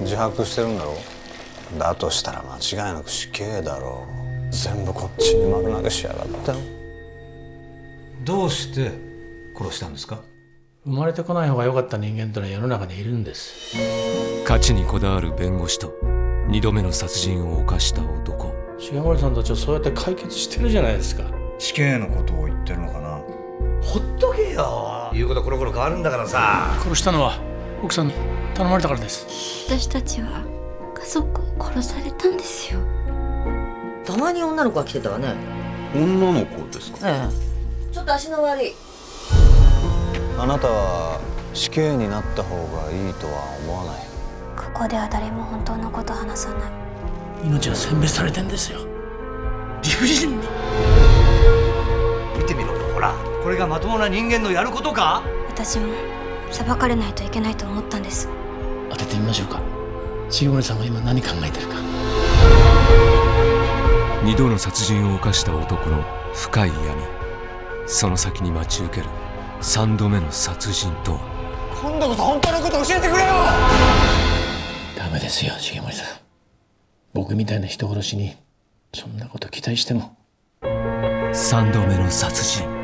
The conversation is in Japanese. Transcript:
自白してるんだろだとしたら間違いなく死刑だろ全部こっちに丸投げしやがったよ。どうして殺したんですか？生まれてこない方が良かった人間というのは世の中にいるんです。価値にこだわる弁護士と二度目の殺人を犯した男。重森さんたちはそうやって解決してるじゃないですか。死刑のことを言ってるのかな。ほっとけよ。言うことコロコロ変わるんだからさ。殺したのは奥さんに頼まれたからです。私たちは家族を殺されたんですよ。たまに女の子が来てたわね。女の子ですか？ええ。ちょっと足の悪い。あなたは死刑になった方がいいとは思わない。ここでは誰も本当のこと話さない。命は選別されてんですよ。理不尽に。見てみろよほら。これがまともな人間のやることか？私も裁かれないといけないと思ったんです。当ててみましょうか。重森さんは今何考えてるか。二度の殺人を犯した男の深い闇。その先に待ち受ける。三度目の殺人とは。今度こそ本当のこと教えてくれよ。ダメですよ重森さん。僕みたいな人殺しにそんなこと期待しても。三度目の殺人